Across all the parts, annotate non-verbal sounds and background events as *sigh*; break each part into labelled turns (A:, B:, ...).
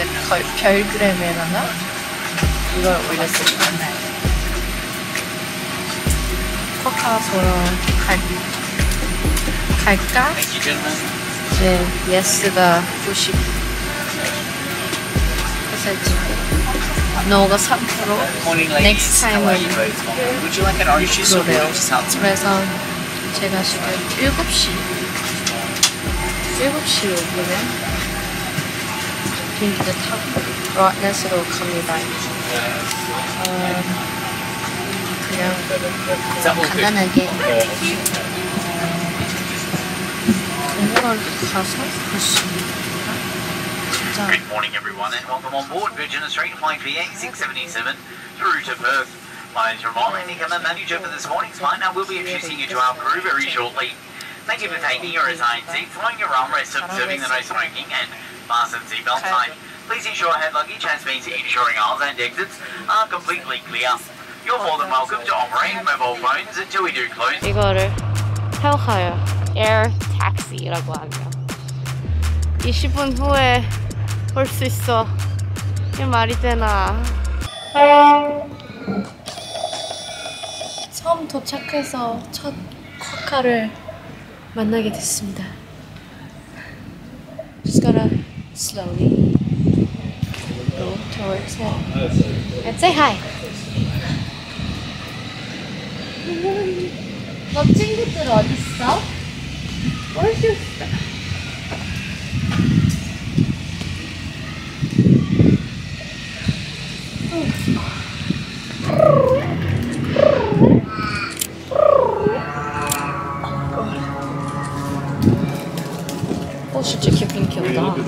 A: 이제 걸, 별그램에다가 이걸 올렸습니다. 코카 보러 갈, 갈까? 이제 예스가 90 퍼센트 노가 3%
B: Morning, ladies.
A: Next time
B: How are you
A: when-
B: both? Would you like an orange juice or
A: 그러네요.
B: would you just have
A: 그래서 제가 지금 7시 7시 오기 는 비행기를 타고 로넷으로 갑니다. 어, 그냥 간단하게 공항을 가서 볼 수 있습니다. 진짜
B: Good morning, everyone, and welcome on board Virgin Australia Flight VA 677 through to Perth. My name's Ramon. I think I'm the manager for this morning's flight, and I will be introducing you to our crew very shortly. Thank you for taking your assigned seat, following your armrest, observing the no smoking, and fasten seatbelt sign. Please ensure hand luggage has been ensuring aisles and exits are completely clear. You're more than welcome to operate mobile phones until we do close.
A: 이거를 타고 가요. 에어 택시라고 하며 20분 후에 올 수 있어. 이게 말이 되나? 처음 도착해서 첫 쿼카를 만나게 됐습니다. Just gotta slowly go towards it and say hi. Watching with the Roddy stuff? Where's your stuff? Oh, God. Oh, such a 엽긴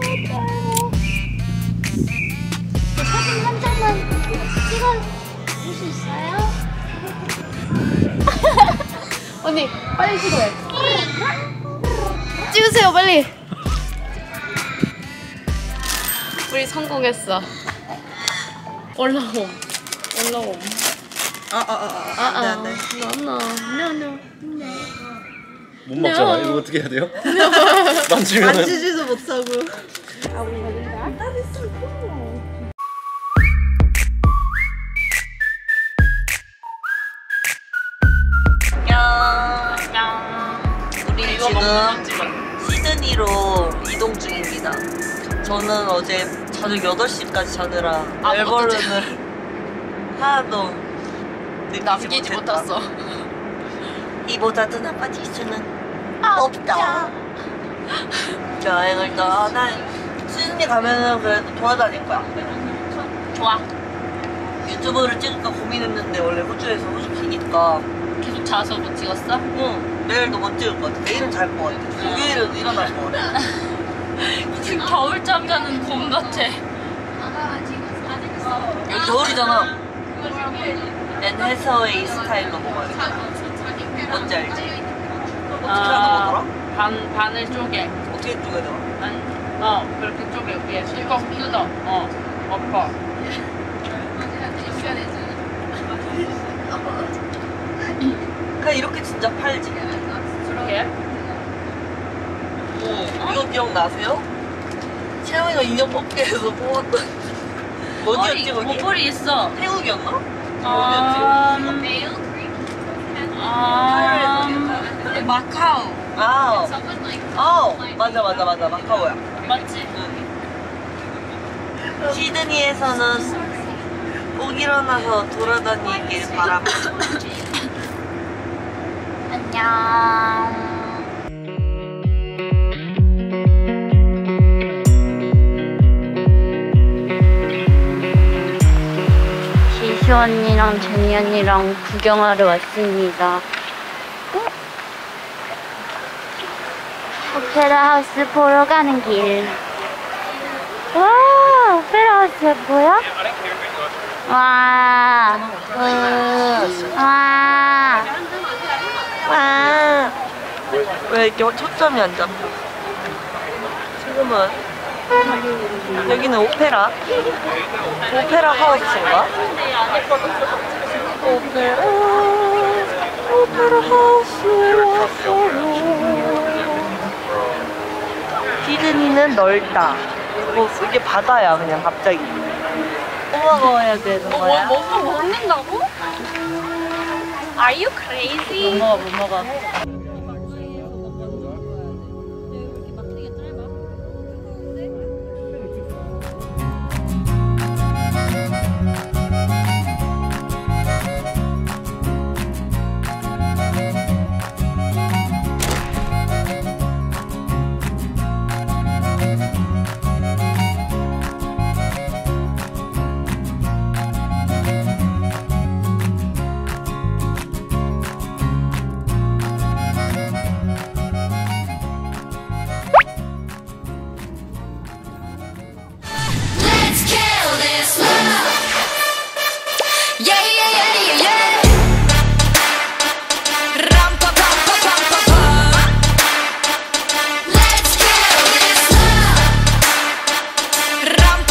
A: 귀엽다
C: 사진 한 장만 찍어줄 수 있어요?
A: 언니 빨리 찍어요 찍으세요 빨리 우리 성공했어. 올라옴. 올라옴.
D: 아아아
A: 아아
D: 안돼
A: no no no no
E: 못 먹잖아. 이거 어떻게 해야 돼요? *laughs* 만지면
D: 만지지도 못하고. 우리 지금 시드니로 이동 중입니다. 저는 어제 저녁 8시까지 자느라 멜버른을 *laughs* 하나도 느끼지
A: 남기지
D: 못했다.
A: 못했어
D: 이보다 더 나빠질 수는 없다. 여행을 떠나 시드니 가면은 그래도 돌아다닐 거야.
A: 좋아
D: 유튜브를 찍을까 고민했는데 원래 호주에서 호주 기니까
A: 계속 자서 못 찍었어?
D: 응 내일도 못 찍을 것 같아. 내일은 잘 것 같아. 목요일은 일어날 것 같아. *laughs*
A: 지금 겨울잠 자는 곰 같아
D: 여기 겨울이잖아. 앤해서웨이 스타일로 먹어야 돼. 뭔지 알지? 어떻게 하는 거더라?
F: 반, 반을 쪼개.
D: 어떻게 쪼개야 되나?
F: 반, 어, 그렇게 쪼개. 위에 실컷 뜯어. 어, 엎어.
D: 그냥 이렇게 진짜 팔지.
F: 그러게.
D: 어, 이거 기억나세요? 채영이가 인형 뽑기에서 뽑았던 *laughs* 뭐였지 거기?
F: 목걸이 있어.
D: 태국이었나?
F: 아,
D: 어디였지?
F: 아, 마카오.
D: 아, 아, 맞아 맞아 맞아 마카오야.
F: 맞지?
D: 시드니에서는 꼭 일어나서 돌아다니길 바랍니다. *coughs*
C: 안녕.
G: 지수 언니랑 제니 언니랑 구경하러 왔습니다. 어? 오페라 하우스 보러 가는 길. 와, 오페라 하우스 뭐야? 와, 음, 와, 와.
D: 왜 이렇게 초점이 안 잡혀? 지금은 여기는 오페라. 오페라 하우스인가? 오페라, 오페라 하우스에 왔어요. 디즈니는 넓다. 뭐 이게 바다야 그냥 갑자기. 뭐 먹어야 되는 거야?
C: 먹는다고? Are you crazy?
D: 못 먹어 못 먹어.